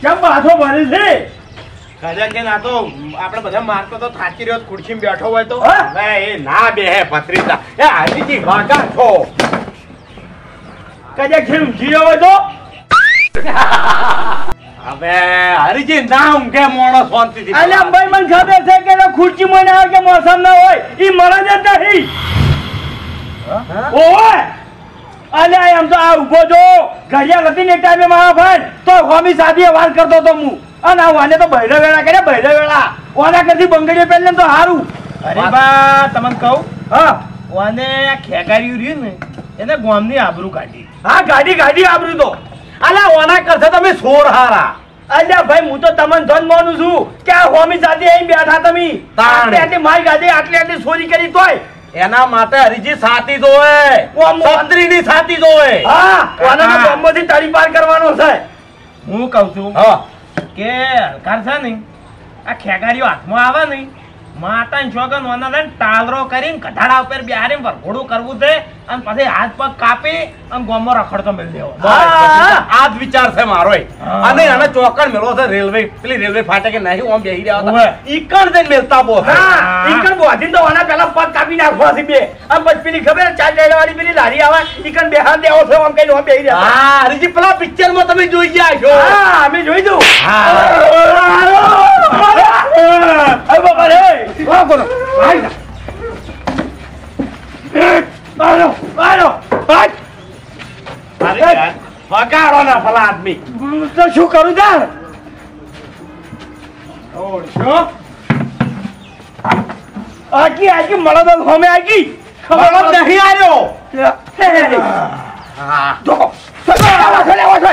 કેમ બાથો ભરે છે ખરેખર કે ના તો આપણે બધા મારતો તો થાકી રહ્યો ખુરશીમાં બેઠો હોય એ મને ખબર છે કે ખુરશી મોસમ ના હોય ઈ મળે જ અલ્યા એમ તો આ ઊભો જો. ઘડિયા નથી ને ટાઈમે મારા ભાઈ. તો હોમી સાદી વાત કરતો તો હું. અને આ વાને તો બૈરા વેળા કરે બૈરા વેળા ઓના કરતી બંગડીઓ પહેરીને તો હારું. અરે બા તમને કહું? હા. ઓને ખેગાર્યું રહ્યું ને એને ગોમની આબરૂ કાઢી. હા ગાડી ગાડી આબરૂ તો. અલા ઓના કરતા તમે સોર હારા અલ્યા ભાઈ હું તો તમને ધન માનું છું કે આ હોમી સાથે અહીં બેઠા તમે. તાણે. આટલી આટલી મારી ગાડી આટલી આટલી સોરી કરી તોય એના માટે હરીજી સાતી જોવે. મંત્રી ની સાતી જોવે. બોમ્બેથી તારી પાર કરવાનો છે. હું કહું છું હા. કે હલકાર છે ને આ ખેગારીઓ હાથમાં આવે ને માતા જોગન લઈને ટાલરો કરીને કઢાડા ઉપર બેહારીને વરઘોડું કરવું છે અને પછી હાથ પગ કાપી અને ગોમો રખડતો મેળ દેવો. આ જ વિચાર છે મારો અને આને ચોકડ મેળવો છે રેલવે પેલી રેલવે ફાટે કે નહીં ઓમ બેહી રહ્યા. હતા. ઈકણ જઈને મેલતા બો. ઈકણ બોધીને તો ઓના પેલા પગ કાપી નાખવા છે બે. અને પછી પેલી ખબર ચાર ચાર વાળી પેલી લારી આવે ઈકણ બેહાર દેવો છે ઓમ કઈ બેહી રહ્યા હા હરીજી પેલા પિક્ચરમાં તમે જોઈ ગયા છો. હા અમે જોઈ દઉં. હા. અરે બાપા રે! વાહ બોલો ભાઈ ના. આલો આલો ભાઈ! અરે વગાડો ના ભલા આદમી. તો શું કરું તાર ઓળશો આકી આકી મળો તો હોમે આકી ખબર નહીં આવ્યો હા જોકો આવા છે આવા છે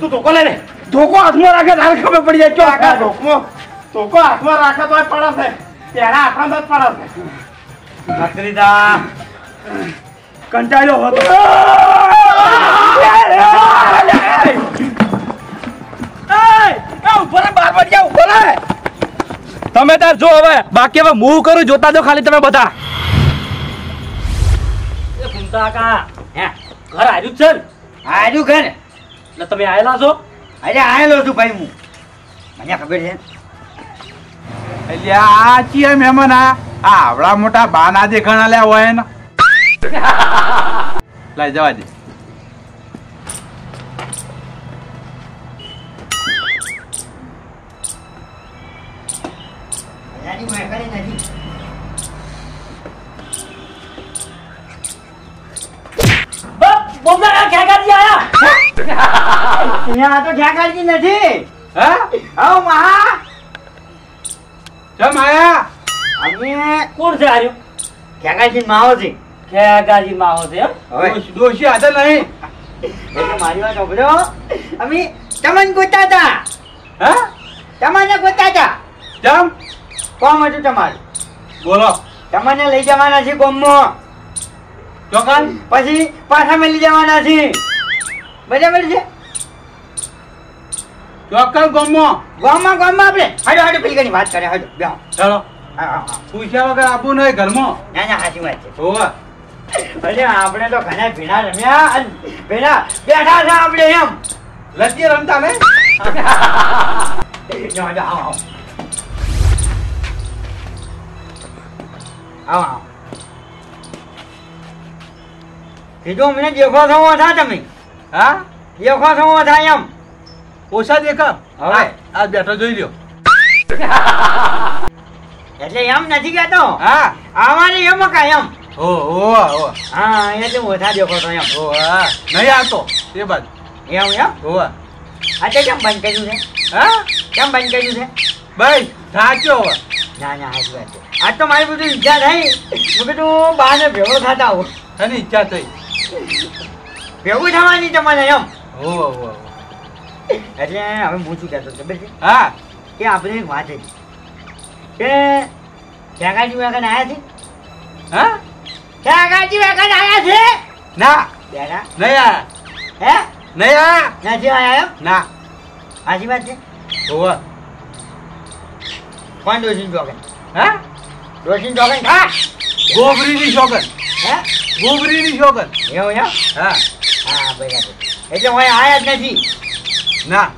તું ધોકો લે ને. ધોકો હાથમાં રાખે તારે ખબર પડી જાય. ચો આખા ધોકો? ધોકો હાથમાં રાખે તો પડે છે. આખા આપણા તો જ પડે છે. ભત્રીજા. કંટાળ્યો હતો. તમે તાર જો હવે બાકી હવે મૂવ કરું જોતા જો ખાલી તમે બધા. એ ભૂમતા હે ઘર આવ્યું છે ને? આજુ ઘર એટલે તમે આયેલા છો? અરે આવેલો છું ભાઈ હું. મને ખબર છે. એટલે આ ચિયા મહેમાન આ આ આવડા મોટા બાના જે ઘણા લ્યા હોય ને. લઈ જવા દે. અહીંયા તો ઠાકાજી નથી? હે? આવો મહા. ચમ આયા? અમે કોણ છે આર્યું? ઠાકાજી માવો છે? ખેગાજી માહો છે એમ? હવે. ડોશી- ડોશી હાજર નહીં. એટલે મારી વાત સાંભળો. અમે તમને ગોતા હતા હે? તમને ગોતા હતા ચમ? કોમ હતું તમારું? બોલો. તમને લઈ જવાના છે કોમમાં ચોકન? પછી પાછા મેલી જવાના છે બરાબર છે? ચોક્કસ ગમો. ગમો ગામમાં આપણે. હાડો હાડો પેલી વાત કરે હાડો બેહો. ચાલો. પૂછ્યા વગર આપવું નહીં ઘરમાં. ના ના સાચી વાત છે. હોવે. અરે આપણે તો ઘણા ભેણા રમ્યા અને ભેણા બેઠા છે આપણે એમ. લચી રમતા ને આવો, આવો. કીધું મને દેખો થવો થા તમે. હા? દેખો થવો થાય એમ? ઓછા દેખા. હવે. આ- બેઠો જોઈ લ્યો. એટલે એમ નથી કહેતો? હા. અમારે એમ કાંઈ એમ? ઓ ઓ ઓ. હા તો ઓછા દેખો તો એમ. ઓ હા. નહીં આવતો. એ બાજુ. એમ એમ? ઓ આ કેમ બંધ કર્યું છે? હા? કેમ બંધ કર્યું છે? ભાઈ સાચો હવે. ના ના હાજુ આજ તો મારી બધું ઈચ્છા થઈ. મેં કીધું બહાને ભેગો થતા આવું. એની ઈચ્છા થઈ. ભેગું થવાની તમારે એમ. એટલે હવે હું શું કહેતો ખબર છે હા. કે આપણે એક વાત હતી કે ત્યાગાજી વાગન આવ્યા છે? હા? ત્યાગાજી વાગન આવ્યા છે? ના. બેડા નહીં આ હે? નહીં આ નથી આવ્યા એમ? ના. સાચી વાત છે? ઓ કોણ ડોસીન જોગન હા? ડોસીન જોગન હા. ગોબરીની શોગન હે? ગોબરીની શોગન એવું એમ? હા. હા બરાબર એટલે હું આયા જ નથી. ના.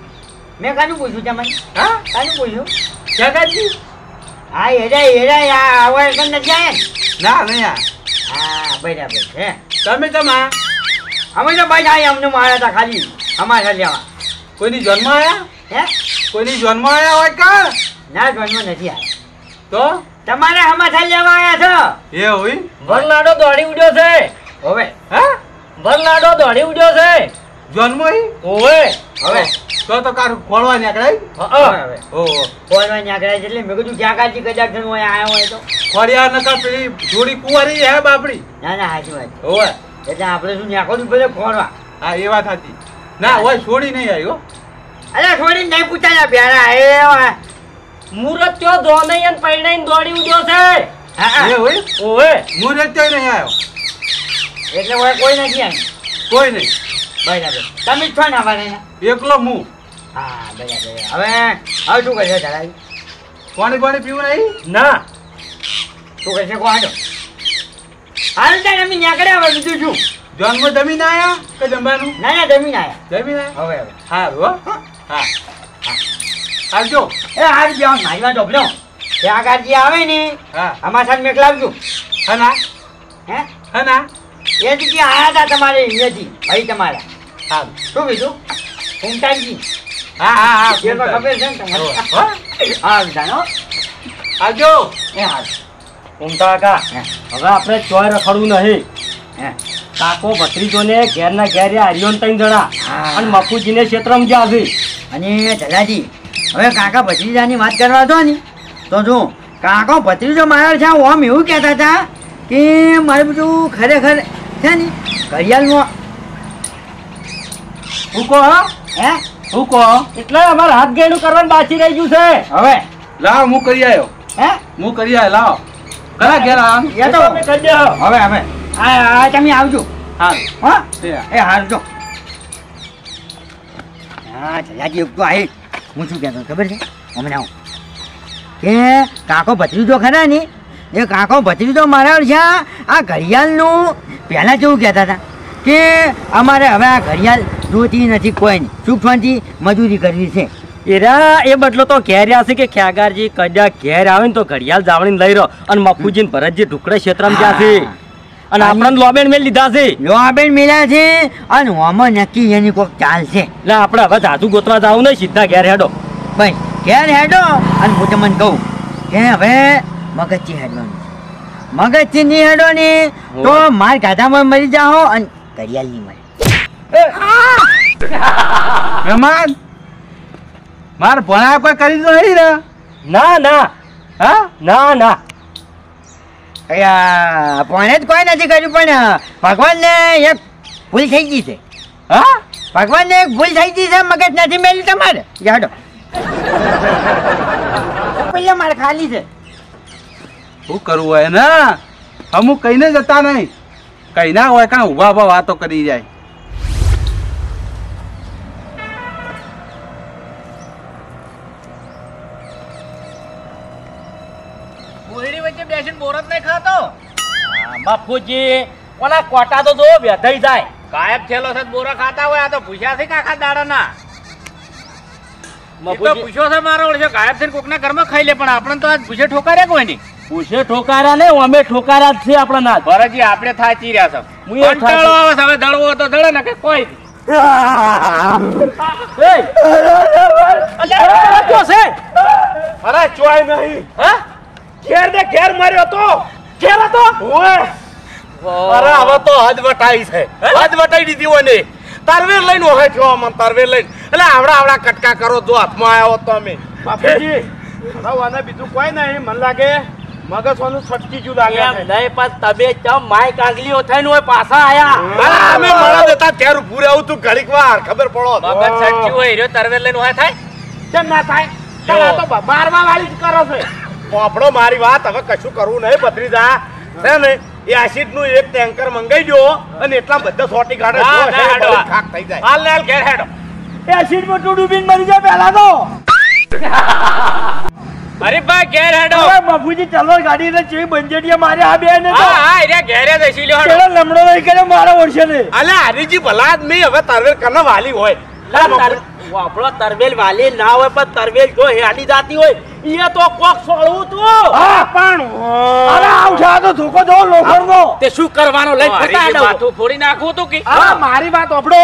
મેં કાનું પૂછ્યું તમને હા? કાનું પૂછ્યું? જગતજી હા હેરાય હેરાય આ આવા એકમ નથી આયા? ના નહીં હા બરાબર છે તમે તમા અમે તો ભાઈ અહીંયા અમને માર્યા હતા ખાલી. અમારા લેવા. કોઈની જન્મ આવ્યા હે? કોઈની જન્મ આવ્યા હોય કા? ના જન્મ નથી આવ્યા તો? તમારે હમાથા લેવા આવ્યા એ હોય વરલાડો દોડી ઉડ્યો છે. હવે. હા? વરલાડો દોડી ઉડ્યો છે. જન્મ ઈ? ઓવે. હવે તો તો કાર ખોળવા નીકળાય. હવે ઓ ખોળવા નીકળાય એટલે મેં કીધું ક્યાં કાજી કજાક જન હોય આયો હોય તો. ખોડિયા નકર પેલી જોડી કુંવારી હે બાપડી? ના ના હાજી વાત. ઓય એટલે આપણે શું ન્યાકોનું ભલે ખોળવા. હા એ વાત હતી ના ઓય છોડી નહીં આવ્યો અરે છોડી નહીં પૂછાયા બેરા એ હા, મુરત ત્યો દોનાઈ અને પૈણાઈને દોડી ઉડ્યો છે. હા. એ હોય ઓવે. મુરત ત્યો નહીં આવ્યો એટલે હવે કોઈ નથી આવ્યું કોઈ નહીં. બરાબર. તમે છો ને અમારે એકલો હું. હા બરાબર હવે હવે શું કરશે ધરાવી પાણી પાણી પીવું નહીં? ના. શું કરશે? કોણ હાલ. તાર અમે નીકળ્યા હવે બીજું શું? જન્મ જમીન આયા કે જમવાનું? ના ના જમીન આયા. જમીન આયા? હવે હવે. હા. હો. હા. આવજો. એ હાર જાઓ મારી વાત ડોબલો ત્યાં આગળ જે આવે ને હા. અમારા સાથે મેકલાવજો હના? હે? હના? એ કે આયા હતા તમારે અહીંયાથી ભાઈ તમારા. હા શું કીધું? કુમતાનજી હા હા હા તો ખબર છે ને હા. જાણો આવજો. એ હા. ઉમટા કાકા. હવે આપણે ચોય રખડવું નહીં. હે. કાકો ભત્રીજોને ઘેરના ઘેર હરિયોન ત્રણ જણા. અને મફુજીને ક્ષેત્રમાં જ્યાં છે અને જલાજી હવે કાકા ભત્રીજાની વાત કરવા દો ને. તો જો કાકો ભત્રીજો મારા છે ઓમ એવું કહેતા હતા કે મારે બધું ખરેખર છે ને ઘડિયાળમાં હું કહો હે? હું? કહો એટલે અમારે હાથ ગેડું કરવાનું બાકી રહી ગયું છે. હવે લાવ હું કરી આવ્યો હે? હું કરી આવ્યો લાવ. કરા ઘેર આમ? એ તો તમે કરી દો હવે હવે. આ આ તમે આવજો. હા? હા. એ હારજો હા જલાજી એક તો આવી હું શું કહેતો ખબર છે? હમણાં આવું. કે કાકો ભત્રીજો ખરા ને? એ કાકો ભત્રીજો મારા છે આ ઘડિયાળનું પહેલાં કેવું કહેતા હતા કે અમારે હવે આ ઘડિયાળ જોતી નથી કોઈ સુખવાથી મજૂરી કરવી છે. એરા એ બદલો તો ઘેર છે કે ખ્યાગારજી કદાચ ઘેર આવે ને તો ઘડિયાળ જાવણી લઈ રહ્યો. અને મફુજી ભરતજી ઢુકડે ક્ષેત્રમાં જ્યાં છે. અને આપણને લોબેન મેલ લીધા છે. લોબેન મેળ્યા છે અને હોમાં નક્કી એની કોઈક ચાલશે એટલે આપણે હવે જાદુ ગોતવા જાવું નહીં સીધા ઘેર હેડો. ભાઈ ઘેર હેડો અને હું તમને કહું કે હવે મગજથી હેડવાનું મગજથી નહીં હેડો ને તો માર ગાધામાં મરી જાઓ અને ઘડિયાળ મળે મહેમાન માર ભણા કોઈ કરી તો નહીં ને ના ના. હા? ના ના. અયા પણ જ કોઈ નથી કર્યું પણ ભગવાનને એક ભૂલ થઈ ગઈ છે. હા? ભગવાનને એક ભૂલ થઈ ગઈ છે મગજ નથી મેળ્યું તમારે. યાડો પેલા મારે ખાલી છે. શું કરવું હોય ને? અમુક કહીને જતા નહીં. કઈ ના હોય કાં ઊભા ઊભા વાતો કરી જાય? બાપુજી ઓલા કોટા તો જો જાય. ગાયબ થયેલો છે બોરો ખાતા હોય આ તો પૂછ્યા છે કાકા દાડાના? તો મફુજી પૂછ્યો છે મારો ઓળખ્યો ગાયબ થઈને કોકના ઘરમાં ખાઈ લે પણ આપણને તો આજ પૂછે ઠોકાર્યા કોઈ નહીં પૂછે ઠોકારા ને અમે ઠોકારા જ છે આપણા ના ભરતજી આપણે થાચી રહ્યા છો. હું એ કંટાળો આવે હવે દળવો તો દળે ને કે કોઈ. અરે ચોય નહીં. હા? ઘેર ને ઘેર માર્યો તો? ઘેર હતો? ઓય. અરે હવે તો હદ વટાઈ છે. હદ વટાઈ દીધી હોય ને. તરવેર લઈને ઓહે થયો અમન તરવેર લઈને. એટલે આવડા આવડા કટકા કરો જો હાથમાં આવ્યો તો અમે. બાપુજી. બીજું કોઈ નહીં મને લાગે મગજ વાનું છટકી જુ લાગે નહીં પણ તમે ચમ માય કાગલીઓ થઈને હોય પાછા આયા. અરે અમે મળા દેતા ત્યારે ઊભું રહેવું તું ઘડીક વાર ખબર પડો. મગજ છટકી હોય રહ્યો તરવેલ લઈને હોય થાય? કેમ ના થાય? ચાલ આ તો મારવા વાળી જ કરો છે. પોપડો મારી વાત હવે કશું કરવું નહીં ભત્રીજા. છે ને એ એસિડનું એક ટેન્કર મંગાઈ દો અને એટલા બધા સોટી કાઢે ખાક થઈ જાય. હાલ ને હાલ ઘેર હેડો. એસિડમાં તું ડૂબીને મરી જાય પહેલા તો. અરે ભાઈ ઘેર હેડો. અરે બાપુજી ચાલો ગાડી ને ચેવી બંજેટીએ મારે આ બે ને હા હા એરિયા ઘેરે દસી લ્યો હેડો. લમડો લઈ કરે મારા ઓરશે ને. અલે હરીજી ભલા આદમી હવે તરવેર કને વાલી હોય. આપણો તરવેલ વાલી ના હોય પણ તરવેલ જો હેડી જાતી હોય એ તો કોક સોળવું તું. હા પણ અરે આવશે તો ધોકો જો લોખંડનો. તે શું કરવાનો? લઈ માથું ફોડી નાખું તું કે? હા મારી વાત ઓપડો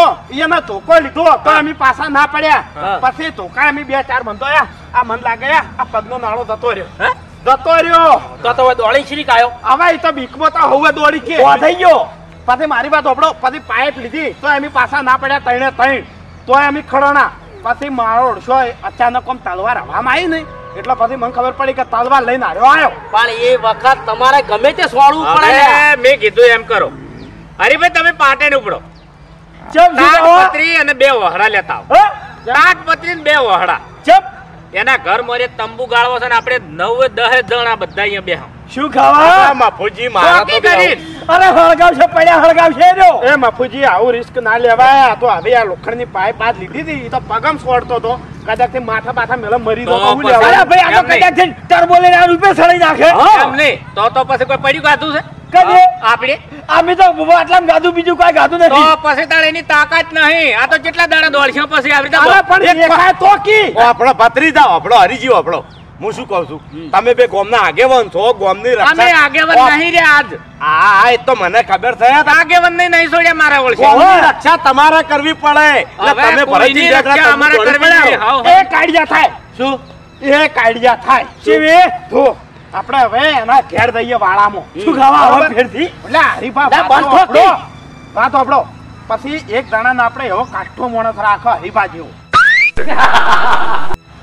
મે ધોકો લીધો તો અમે પાછા ના પડ્યા. પછી ધોકા અમે બે ચાર બંધોયા આ મન લાગ્યા આ પગનો નાળો જતો રહ્યો. હે? જતો રહ્યો. તો તો દોડી શ્રી કાયો? હવે એ તો બીકમાં તો હવે દોડી કે. થઈ ગયો. પછી મારી વાત ઓબડો પછી પાઇપ લીધી તો અમે પાછા ના પડ્યા ત્રણે ત્રણ તો અમે ખડોના પછી મારો ઓળશો અચાનક આમ તલવાર હવામાં આવી ને એટલે પછી મને ખબર પડી કે તલવાર લઈને આવ્યો. આવ્યો પણ એ વખત તમારે ગમે તે સોળવું પડે મેં કીધું એમ કરો. હરીભાઈ તમે પાટે ને ઉપડો. ચમ શું અને બે વહરા લેતા આવો. હે? તાટપત્રી ને બે વહડા ચપ એના ઘર મોરે તંબુ ગાળવો છે ને આપણે નવ દહ જણ આ બધા અહીંયા બેહો. શું ખાવા? માફુજી મારા તો બે અરે હળગાવશે પડ્યા હળગાવશે રહ્યો એ માફુજી આવું રિસ્ક ના લેવાય. આ તો હવે આ લોખંડની પાઇપ બાદ લીધી હતી. એ તો પગમ છોડતો તો. કદાચ તે માથા પાથા મેલા મરી તો તો હું લેવા અરે ભાઈ આ તો કદાચ થઈને ટર્બો લઈને રૂપે સળી નાખે. એમ નહીં. તો તો પછી કોઈ પડ્યું ગાધું છે? કદે? આપણે. અમે તો આટલામાં ગાધું બીજું કોઈ ગાધું તો નથી. પછી તારે એની તાકાત નહીં. આ તો કેટલા દાડા દોડશે પછી આવી તો પણ એક તો કી. આપણો ભત્રીજા આપણો હરીજી આપણો. હું શું કહું છું? તમે બે ગોમના આગેવાન છો ગોમની અમે આગેવાન નહીં રે આજ. હા એ તો મને ખબર છે. આગેવાન નહીં નહીં છોડ્યા મારા ગોમની રક્ષા તમારે કરવી પડે. તમે ભરતજી રક્ષા અમારે કરવી. હાવ. એ કાઢ્યા થાય. શું? એ કાઢ્યા થાય. શિવે જો આપણે હવે એના ઘેર જઈએ વાળામાં શું ખાવા હવે ફેરથી? એટલે હરીફા બંધ થો. વાત આપણો પછી એક જણાને આપણે એવો કાઠો મોણસ રાખો હરીફા જેવો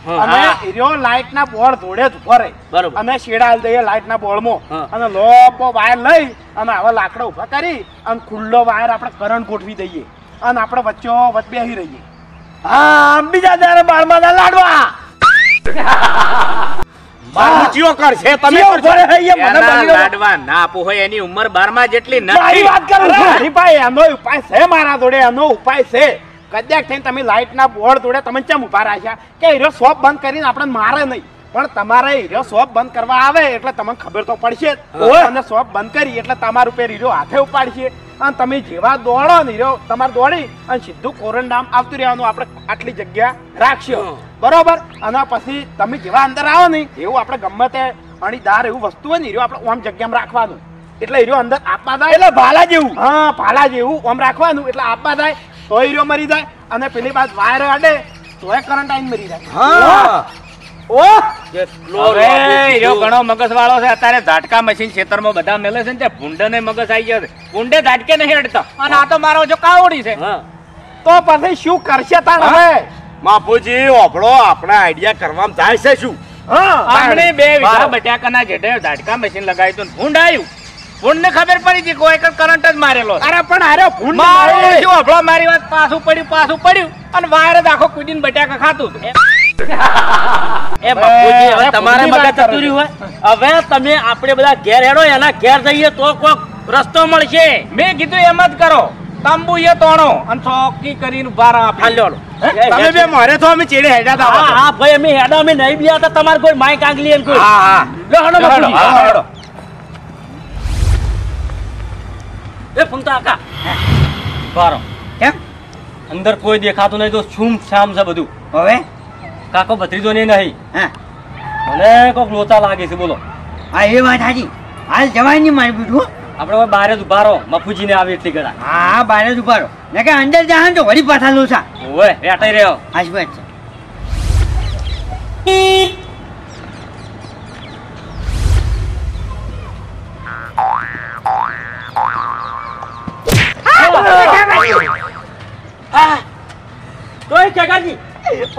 અને એર્યો લાઈટ ના બોર્ડ જોડે જ ઊભો રહે. બરોબર. શેડા હાલ દઈએ લાઈટ ના બોર્ડમાં અને લોપો વાયર લઈ અને આવા લાકડા ઊભા કરી અને ખુલ્લો વાયર આપણે કરંટ ગોઠવી દઈએ. અને આપણે વચ્ચે વચ્ચે બેસી રહીએ. હા બીજા દારે બારમાં ના લાડવા. કરશે તમે ના હોય એની ઉંમર બારમા જેટલી નથી. વાત કરું હરીભાઈ એનો ઉપાય છે મારા જોડે એનો ઉપાય છે. કદાચ થઈને તમે લાઇટના બોર્ડ જોડે તમે ચમ ઊભા રાખ્યા કે હીરો શોપ બંધ કરીને આપણે મારે નહીં. પણ તમારે હીરો શોપ બંધ કરવા આવે એટલે તમને ખબર તો પડશે અને શોપ બંધ કરી એટલે તમારું પેર હીરો હાથે ઉપાડશે. અને તમે જેવા દોડો ને હીરો તમારે દોડી અને સીધું કોરંડામ આવતું રહેવાનું આપણે આટલી જગ્યા રાખશો. બરોબર? અને પછી તમે જેવા અંદર આવો ને એવું આપણે ગમે તે અણીદાર એવું વસ્તુ હોય ને હીરો આપણે ઓમ જગ્યામાં રાખવાનું. એટલે હીરો અંદર આપવા જાય. એટલે ભાલા જેવું. હા ભાલા જેવું આમ રાખવાનું. એટલે આપવા જાય. તો હીરો મરી જાય અને પેલી બાદ વાયર અડે તોય કરંટ આઈને મરી જાય. હા. ઓ? હવે ઘણો મગજ વાળો છે. અત્યારે ઝાટકા મશીન ખેતરમાં બધા મેલે છે ને તે ભૂંડે મગજ આવી ગયો છે. ભૂંડે ઝાટકે નહીં અડતા. અને આ તો મારો જો કાવડી છે. તો પછી શું કરશે તાણ હવે? માપુજી ઓભળો આપણા આઈડિયા કરવામાં જાય છે શું? હા. આપણે બે વીઘા બટાકાના જેઠે ઝાટકા મશીન લગાવ્યું ભૂંડ આવ્યું. ભૂંડ ખબર પડી હતી કોઈ કરંટ જ મારેલો અરે પણ અરે ભૂંડ મારેલો મારે. શું મારી વાત પાછું પડ્યું પાછું પડ્યું અને વાયર જ આખો કુદીને બટાકા ખાતું એ બાપુજી હવે તમારે મગજ રહ્યું હોય. હવે તમે આપણે બધા ઘેર હેડો એના ઘેર જઈએ તો કોક રસ્તો મળશે. મેં કીધું એમ જ કરો. તંબુ એ તોણો અને ચોકી કરીને બાર ફાલ્યો. તમે બે મારે તો અમે ચેડે હેડ્યા હતા હા ભાઈ અમે હેડા અમે નહીં બીયા હતા તમારે કોઈ માઈક આગલી એમ કોઈ. હા હા. લો હેડો હેડો. એ ફૂમતા કાકા બારો કેમ? અંદર કોઈ દેખાતું નહીં તો છૂમ છામ છે બધું. હવે? કાકો ભત્રીજો ને નહીં. હા? મને કોક લોચા લાગે છે બોલો. હા એ વાત હાજી હાલ જવાય નહીં મારી બીઠું આપણે હવે બારે જ ઊભા રહો. મફુજીને આવી એટલી ગળા. હા બારે જ ઊભા રહો. ને કે અંદર જા તો વળી પાછા લોચા. ઓવે રેટાઈ રહ્યો. હાજી વાત છે.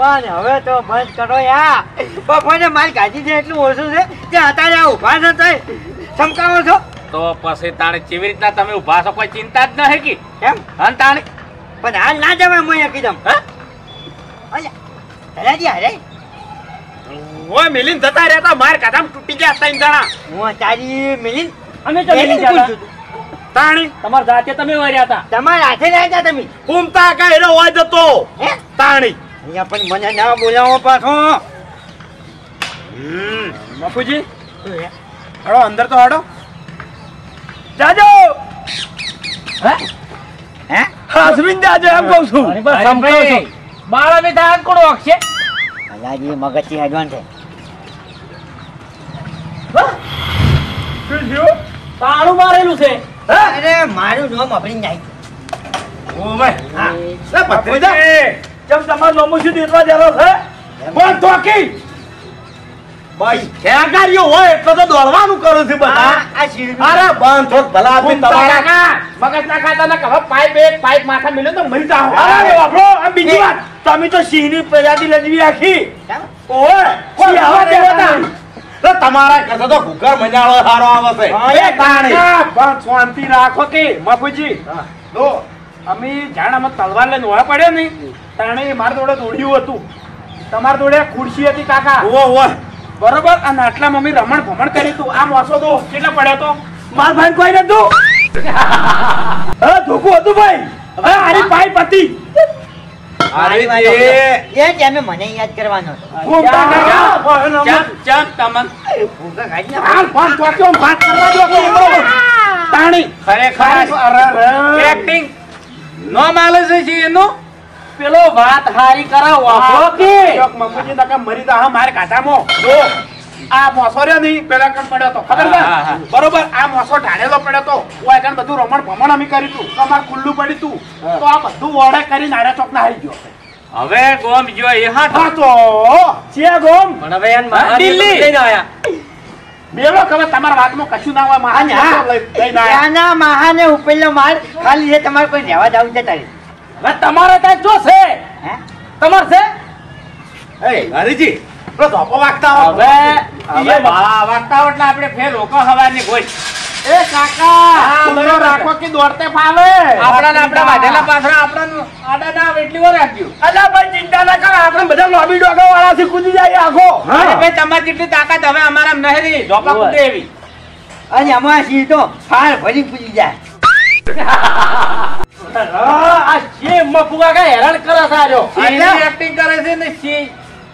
પણ હવે તો બંધ કરો યા. બપોરે માલ કાઢી દે એટલું ઓછું છે કે અત્યારે આ ઊભા ન થાય. ચમકાવો છો? તો પછી તાણે કેવી રીતના તમે ઊભા છો કોઈ ચિંતા જ નહીં કી? એમ અને તાણે? પણ હાલ ના જવાય હું અહીંયા કીધમ અલ્યા તલાજી હારે. ઓય મિલીન જતા રહેતા માર કાધામ તૂટી ગયા ત્રણ જણા. હું તારી મિલિન અમે તો મિલિન મિલી જતા. તાણી? તમાર જાતે તમે વર્યા હતા તમાર હાથે ના હતા તમે? કુમતા કાયરો એનો હોય જતો. હે? તાણી. અહીંયા પણ મને ના બોલાવો પાછો. બાપુજી. છે? હડો અંદર તો હડો જાજો. હે? હાસવીન જાજો એમ કહું છું. બાળા કોણ અલાજી મગજથી હેડવાન મારેલું છે. અરે મારું નામ અભરી નાખ્યું ઓ ભાઈ હા લે ભત્રીજા જેમ તમારે નોમું શું દેતવા જરો છે? પણ તોકી ભાઈ ખેગારીઓ હોય એટલે તો દોડવાનું કરું છું બધા. અરે બંધ થોક ભલા આપી તમારા. મગજ ના ખાતા ના કહો પાઇપ એક પાઇપ માથા મિલ્યો તો મરી જાઓ. અરે બાપરો આ બીજી વાત. તમે તો સિંહની પ્રજાતિ લજવી રાખી. ઓય કોઈ આવા દેવતા તો તમારા કરતા તો ભૂકર મજાળો સારો આવે છે એ કાકા, પણ શાંતિ રાખો કે બાપુજી. અમે જાણ અમે તલવાર લઈને ઓળા પડ્યો ને તાણે મારા જોડે દોડ્યું હતું. તમારા જોડે ખુરશી હતી કાકા. ઓ ઓ બરોબર? અને આટલા મમ્મી રમણ ભમણ કરી તું આ મોસો તો કેટલા પડ્યો તો? માર ભાઈ કોઈ નતું હા ધોકું હતું ભાઈ. હવે આરી પાઈ પતિ. વાત એ ટાઈમે મને યાદ કરવાનો ઘૂમતા કાકા. ચમ ચમ તમન. ભૂખા કાઢી. હાલ ફોન તો કેમ વાત કરવા દો. તાણી. ખરેખર. અરે, અરે. એક્ટિંગ નો માલે છે જી એનું? પેલો વાત હારી કરાવો આપણો કે. ચોક મમ્મીજી નકા મરી જા હા મારે જો આ મોસો નહીં પેલા કણ પડ્યો તો. ખબર છે હા, હા. બરોબર આ મોસો ઢાળેલો પડ્યો તો. ઓય કણ બધું રમણ ભમણ અમે કરી તું. તમાર ખુલ્લું પડ્યું તું. તો આ બધું ઓળે કરી આડા ચોક ના હારી ગયો. હવે ગોમ જો એ હા તો. ચિયા ગોમ. પણ હવે એને દિલ્હી. લઈને આયા. બેલો ખબર તમારા વાતમાં કશું ના હોય મહાન. ત્યાંના મહાને ઉપેલો માર ખાલી છે તમારે કોઈ રહેવા જવું છે તારે? હવે તમારે ત્યાં જો છે? હે? તમારે છે? હરીજી પેલો ધોપો વાગતા હવે હવે. વાગતા એટલે આપણે ફેર રોકો હવાની ગોઈ એ કાકા લડો રાખો કે દોડતે ફાવે. આપણા આપણા બાંધેલા પાછળ આપણા આડા ના એટલી વાર રાખ્યું અલા ભાઈ ચિંતા ના કર આપણે બધા લોબી ડોગા વાળા થી કૂદી જાય આખો. અરે ભાઈ તમારી જેટલી તાકાત હવે અમારા નહેરી ઝોપા કુદે એવી. અને અમારા સી તો ફાળ ભરી પૂજી જાય. આ જે મફુગા હેરાન કરે છે એક્ટિંગ કરે છે ને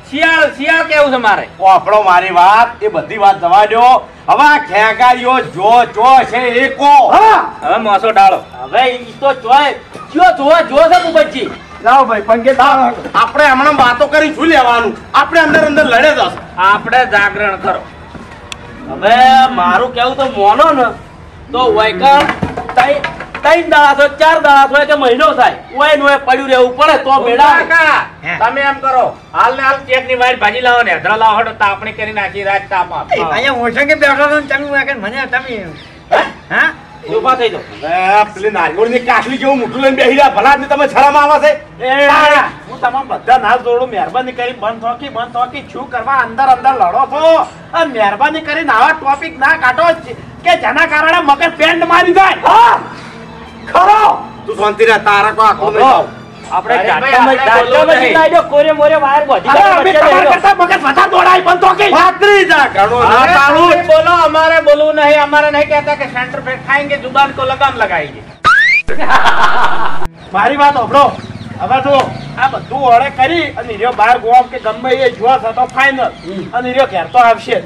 શિયાળ શિયાળ કેવું છે મારે? આપણો મારી વાત એ બધી વાત જવા દો. હવે આ ખેગારીઓ જો જો છે એ કો હવે મોસો ડાળો. હવે ઈ તો જોય જો જોવા જો છે મુબજી લાવ ભાઈ પંગે લાવો. આપણે હમણાં વાતો કરી શું લેવાનું? આપણે અંદર અંદર લડે જશે આપણે જાગરણ કરો. હવે મારું કેવું તો મોનો ને. તો વૈકલ તઈ ત્રણ દાડા થાય ચાર દાડા થાય કે મહિનો થાય. ઓય ને પડ્યું રહેવું પડે તો મેળા કાકા તમે એમ કરો હાલ ને હાલ ચેકની વાઈટ ભાજી લાવો ને હેદરા લાવો હડો તાપણી કરી નાખી રાત તાપ આપ. અહીંયા ઓછો કે બેઠો તો ને તમે વાગે મને તમે હા? થઈ જેવું મોટું લઈને બેસી રહ્યા ભલા આદમી તમે શરમ આવે છે. હું તમામ બધા ના જોડું મહેરબાની કરી બંધ થોકી બંધ થોકી શું કરવા અંદર અંદર લડો છો? મહેરબાની કરીને આવા ટોપિક ના કાઢો જ કે જેના કારણે મગજ પેન્ટ મારી જાય. હા. ખરો. તું શાંતિ રે તારા કો આખો નહીં આવ આપણે જાટામાં જઈ દો કોરે મોરે વાયર બોધી અમે તમાર કરતા મગજ વધારે દોડાય બંધ તો કે. ભાત્રી જા ઘણો ના પાડું. બોલો અમારે બોલવું નહીં અમારે નહીં કહેતા કે સેન્ટર પે ખાएंगे जुबान को लगाम लगाएंगे મારી વાત ઓબળો હવે જો આ બધું ઓળે કરી અને રહ્યો બાર ગોવા કે ગમે એ જોવા તો ફાઈનલ અને રહ્યો ઘેર તો આવશે જ.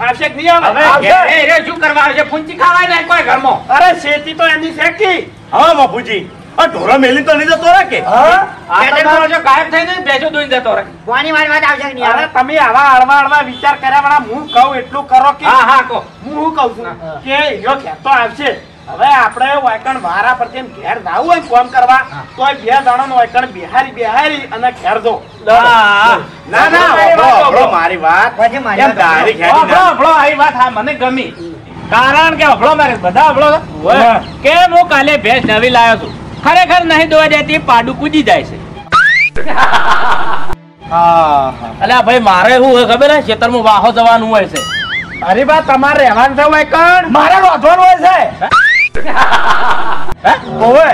આવશે કે નહીં આવે? હવે એ રે શું કરવા આવશે? ફૂંચી ખાવાય ને કોઈ ઘરમાં. અરે શેતી તો એની શેકી હા બાપુજી. આ ઢોરો મેલી તો નહીં જતો રે કે? હા? આ તમારો જો ગાયબ થઈને બેજો દોઈ જતો રે. કોની મારી વાત આવશે કે નહીં અરે આવે? તમે આવા હળવા હળવા વિચાર કર્યા વાળા હું કહું એટલું કરો કે હા હા કો હું શું કહું છું? કે યો ઘેર તો આવશે. હવે આપણે વાયકણ વારા પર જેમ ઘેર જાવું હોય કોમ કરવા તો બે જણાનો વાયકણ બિહારી બિહારી અને ઘેર દો ના ના મારી વાત મારી વાત એમ ના. હા મને ગમી. કારણ કે અભળો મારે બધા અભળો કે હું. કાલે ભેંસ નવી લાવ્યો છું? ખરેખર નહીં દોવા જતી પાડું કૂદી જાય છે. હા હા અલ્યા ભાઈ મારે શું હોય ખબર ખેતરમાં વાહો જવાનું હોય છે. અરે બા તમારે રહેવાનું છે હોય કણ મારે રોધવાનું હોય છે. ઓવે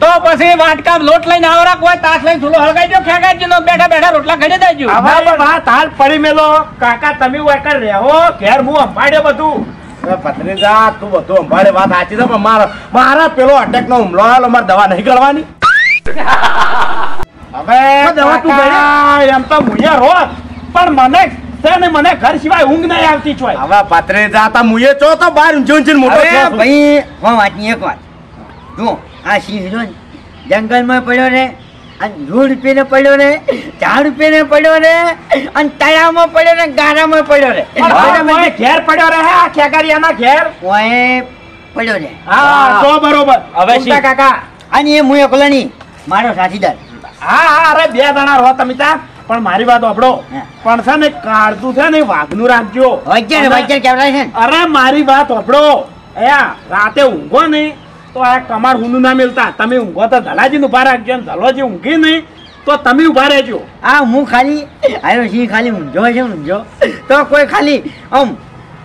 તો પછી વાટકા લોટ લઈને આવરા કોઈ તાસ લઈને ચૂલો હળગાઈ દો ખેગાઈ દો બેઠા બેઠા રોટલા ઘડી દેજો. અમારી વાત તાલ પડી મેલો. કાકા તમે હોય રહેવો ઘેર હું અંભાડ્યો બધું. ભત્રીજા તું બધું અંભાડે વાત સાચી છે પણ મારા મારા પેલો અટેક નો હુમલો આવેલો મારે દવા નહીં કરવાની હવે દવા તું એમ તો મુયા હો પણ મને છે ને મને ઘર સિવાય ઊંઘ નહીં આવતી છો હવે પાત્રે જાતા મુયે ચો તો બાર ઊંચી મોટો છો. ભાઈ હો વાતની એક વાત. જો આ સિંહ જો જંગલમાં પડ્યો ને અને રૂડ રૂપિયાને પડ્યો રે ઝાડ રૂપિયાને પડ્યો રે અને તળાવમાં પડ્યો રે ગારામાં પડ્યો રે ઘેર પડ્યો રે આ ખેગારિયાના ઘેર? ઓએ પડ્યો રે હા તો બરોબર. હવે શી? કાકા. અને એ હું કોલણી મારો સાથીદાર હા હા અરે બે જણા રહો તમે ત્યાં. પણ મારી વાત આપડો પણ છે ને કાળતું છે ને વાઘનું રાખજો. ને ને? અરે મારી વાત આપડો અયા રાતે ઊંઘો નહીં તો આ કમાડ હુનું ના મિલતા. તમે ઊંઘો તો ધલાજી ઊભા રાખજો ને ધલોજી ઊંઘી નહીં તો તમે ઊભા રહેજો. આ હું ખાલી આયો સિંહ ખાલી ઊંઘો છે ઊંઘો તો કોઈ ખાલી આમ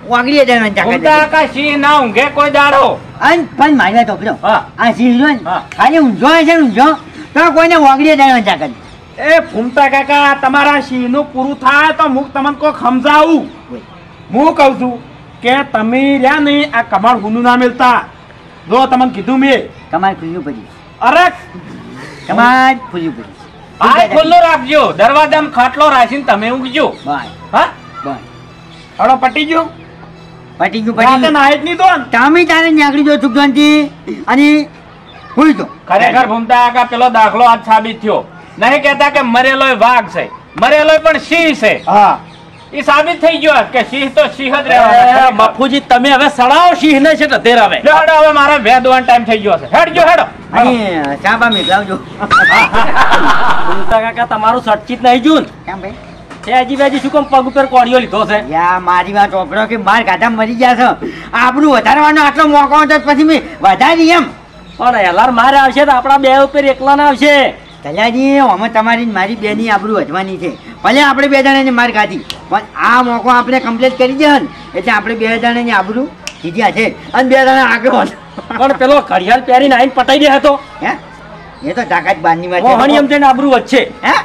વાગડી જાય ઊંઘતા કા સિંહ ના ઊંઘે કોઈ દાડો. અન પણ મારી વાત આપડો આ સિંહ જો ને ખાલી ઊંઘો છે ઊંઘો તો કોઈને વાગડી જાય તાકાત એ ફૂમતા કાકા તમારા સિંહનું પૂરું થાય તો હું તમને કોઈ સમજાવું. હું કહું છું કે તમે રહ્યા નહીં આ કમાડ હુનું ના મિલતા. જો તમને કીધું મેં. કમાડ ખુલ્લું પડી અરે! કમાડ ખુલ્લું પડી આ ખુલ્લો રાખજો. દરવાજામાં ખાટલો રાખીને તમે ઊંઘજો. બાય. હા? બાય. હળો પટી ગયો? પટી ગયું પટી નાઈટ નહીં તો? તમે તારે નીકળી જો સુખશાંતિ અને હુઈ તો ખરેખર ભૂમતા કાકા પેલો દાખલો આજ સાબિત થયો. નહીં કહેતા કે મરેલોય વાઘ છે. મરેલોય પણ સિંહ છે. હા. એ સાબિત થઈ ગયો કે સિંહ તો સિંહ જ રહેવાનો બાપુજી તમે હવે સડાવો સિંહ ને છે તે હવે હેડો હવે મારે વેદવાનો ટાઈમ થઈ ગયો છે. હેડજો હેડો. ચા બા મેઘલાવજો સુનતા કાકા તમારું સટચિત નહીં જુન. કેમ ભાઈ? એ બેજી શું કામ પગ ઉપર કોડિયો લીધો છે? યા મારી વાત ઓપડો કે બાર ગાધા મરી ગયા છો. આપણું વધારવાનો આટલો મોકો હતો પછી મેં વધારી એમ. પણ એલાર મારે આવશે તો આપણા બે ઉપર એકલા ના આવશે. કલ્યાજી અમે તમારી મારી બેની આબરૂ વધવાની છે. ભલે આપણે બે જણાને માર ખાધી પણ આ મોકો આપણે કમ્પ્લીટ કરી દે ને એટલે આપણે બે જણાની આબરૂ કીધ્યા છે. અને બે જણા આગળ પણ પેલો ઘડિયાળ પહેરીને આઈને પટાઈ દે હતો હે? એ તો તાકાત બાંધની વાત છે. મોહણી એમ થઈને આબરૂ વધશે. હે?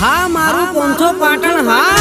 હા મારું પોંથો પાટણ હા.